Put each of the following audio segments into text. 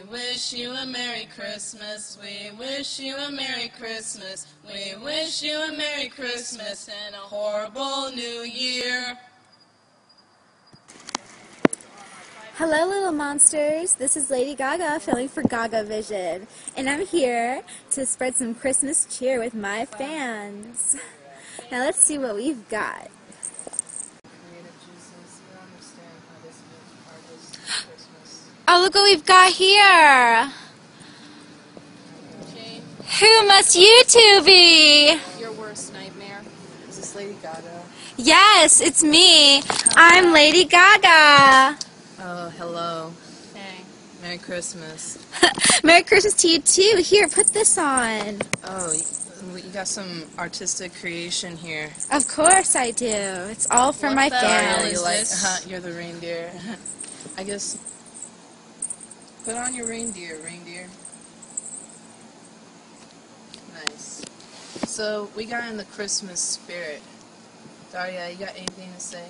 We wish you a Merry Christmas. We wish you a Merry Christmas. We wish you a Merry Christmas and a horrible New Year. Hello, little monsters. This is Lady Gaga filling for Gaga Vision, and I'm here to spread some Christmas cheer with my fans. Now let's see what we've got. Oh, look what we've got here. Jane, Who must you two be? your worst nightmare. Is this Lady Gaga? Yes, it's me. I'm Lady Gaga. Oh, hello. Hey. Merry Christmas. Merry Christmas to you too. Here, put this on. Oh, you, you got some artistic creation here. Of course I do. It's all for What my the hell fans. is you like, this? uh, you're the reindeer. I guess. Put on your reindeer, reindeer. Nice. So we got in the Christmas spirit. Daria, you got anything to say?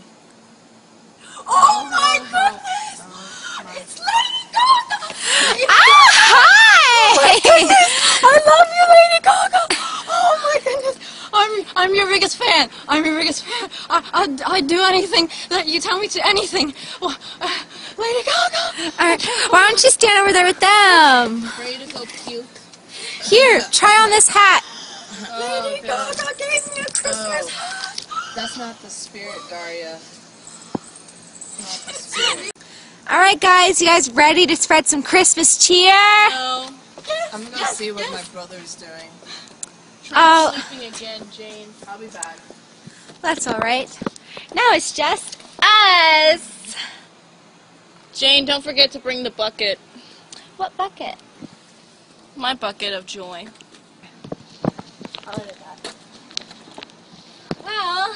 Oh my goodness! Oh, my- It's Lady Gaga! Ah, hi! I love you, Lady Gaga. Oh my goodness. I'm I'm your biggest fan. I'm your biggest fan. I I I'd do anything that you tell me to. Anything. Well, uh, Lady Gaga. All right, why don't you stand over there with them? Ready to go puke? Here, try on this hat. Oh, Lady Gaga gave me a Christmas Oh. hat. That's not the spirit, Daria. The spirit. All right, guys, you guys ready to spread some Christmas cheer? No. I'm gonna see what my brother's doing. Oh. Sleeping again, Jane. I'll be back. That's all right. Now it's just us. Jane, don't forget to bring the bucket. What bucket? My bucket of joy. I'll look that. Well,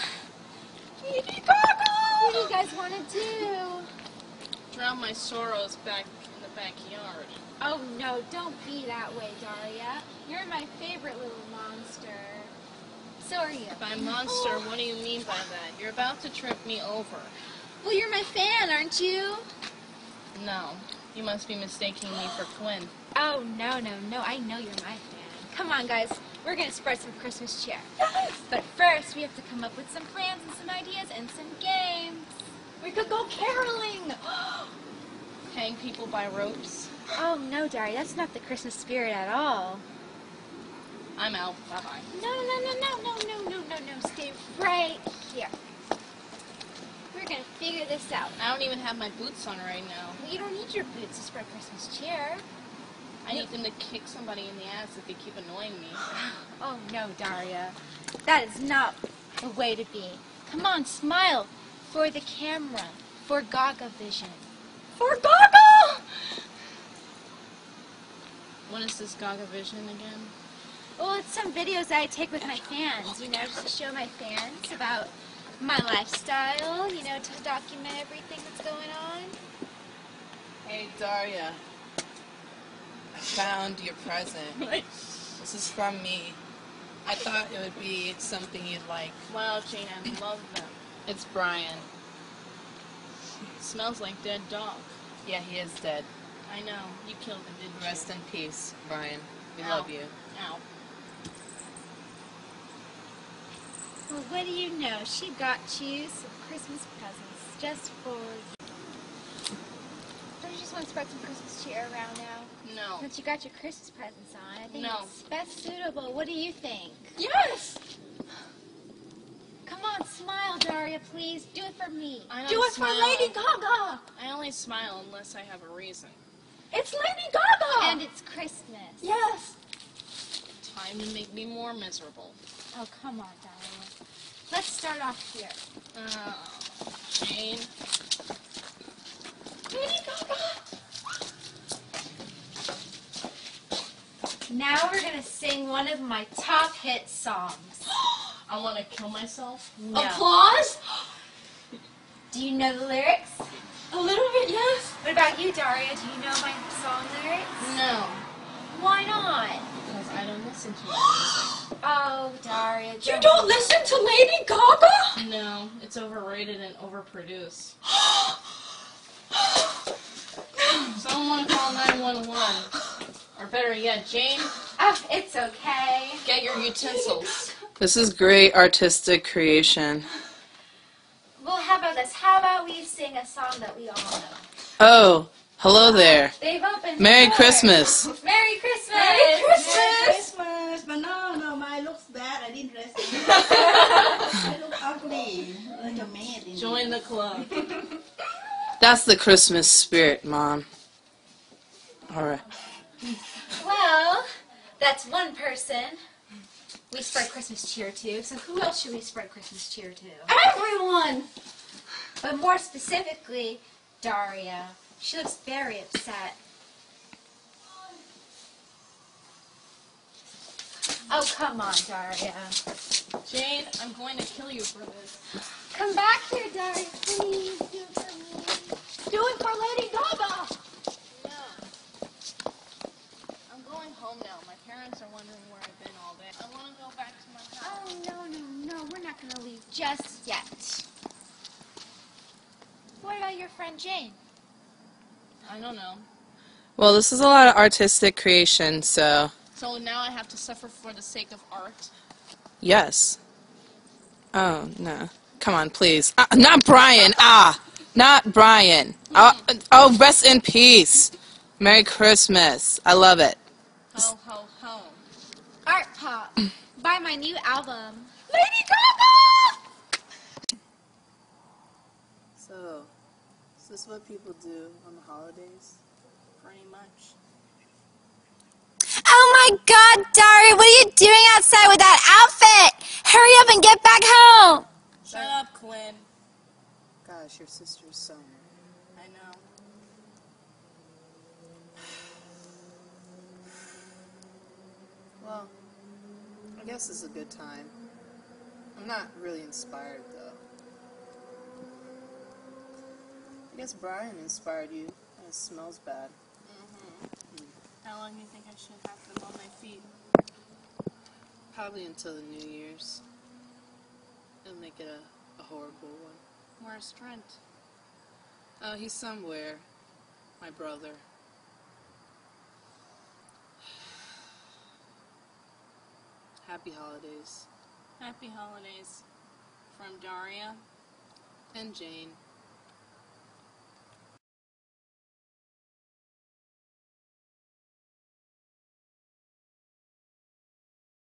Lady Gaga. what do you guys want to do? Drown my sorrows back in the backyard. Oh no, don't be that way, Daria. You're my favorite little monster. So are you. By monster, oh. what do you mean by that? You're about to trip me over. Well, you're my fan, aren't you? No. You must be mistaking me for Quinn. Oh no, no, no! I know you're my fan. Come on, guys. We're gonna spread some Christmas cheer. But first, we have to come up with some plans and some ideas and some games. We could go caroling. Hang people by ropes. Oh no, Daria, that's not the Christmas spirit at all. I'm out. Bye bye. No, no, no, no, no, no, no, no, no. Stay right here. We're gonna figure this out. I don't even have my boots on right now. Well, you don't need your boots to spread Christmas cheer. I need them to kick somebody in the ass if they keep annoying me. Oh no, Daria. That is not the way to be. Come on, smile. For the camera. For Gaga Vision. For Gaga. What is this Gaga Vision again? Well, it's some videos that I take with my fans, you know, just to show my fans about my lifestyle, you know, to document everything that's going on. Hey, Daria. I found your present. This is from me. I thought it would be something you'd like. Wow, Jane, I love them. It's Brian. smells like dead dog. Yeah, he is dead. I know. You killed him, didn't you? Rest in peace, Brian. We Ow. love you. Ow. Well, what do you know? She got you some Christmas presents just for you. Don't you just want to spread some Christmas cheer around now? No. Since you got your Christmas presents on, I think No. it's best suitable. What do you think? Yes. Come on, smile, Daria, please. Do it for me. I don't Do it for. Lady Gaga. I only smile unless I have a reason. It's Lady Gaga. And it's Christmas. yes. Time to make me more miserable. Oh, come on, Daria. Let's start off here. Oh, Jane. Lady Gaga. Now we're going to sing one of my top hit songs. I want to kill myself. No. Applause. Do you know the lyrics? A little bit, yes. What about you, Daria? Do you know my song lyrics? No, Why not? because I don't listen to music. Oh, Daria. You don't listen to Lady Gaga? No, it's overrated and overproduced. Someone call 911. 911. Or better yet, Jane, Oh, it's okay. get your utensils. This is great artistic creation. Well, how about this? How about we sing a song that we all know? Oh, hello there. They've opened. Merry the door. Christmas. Merry Christmas. Merry Christmas! But no, no, mine looks bad. I didn't dress it. I look ugly, like a man. Join the club. That's the Christmas spirit, Mom. All right. Well, that's one person. We spread Christmas cheer to. So who else should we spread Christmas cheer to? Everyone! But more specifically, Daria. She looks very upset. Oh, come on, Daria. Jane, I'm going to kill you for this. Come back here, Daria, please. Do it for me. Do it for Lady Gaga. No. I'm going home now. My parents are wondering where I've been all day. I want to go back to my house. Oh, no, no, no. We're not going to leave just yet. What about your friend Jane? I don't know. Well, this is a lot of artistic creation, so So now I have to suffer for the sake of art. Yes. Oh, no. Come on, please. Ah, not Brian. Ah, not Brian. Oh, oh, rest in peace. Merry Christmas. I love it. Ho, ho, ho. Art Pop. Buy my new album. Lady Gaga. So, is this what people do on the holidays? Pretty much. Oh my god, Daria, what are you doing outside with that outfit? Hurry up and get back home. Shut up, Quinn. Gosh, your sister's son. I know. Well, I guess it's a good time. I'm not really inspired, though. I guess Brian inspired you, and it smells bad. Mm-hmm. How long do you think I should have them on my feet? Probably until the New Year's. It'll make it a, a horrible one. Where's Trent? Oh, he's somewhere. My brother. Happy holidays. Happy holidays. From Daria. And Jane.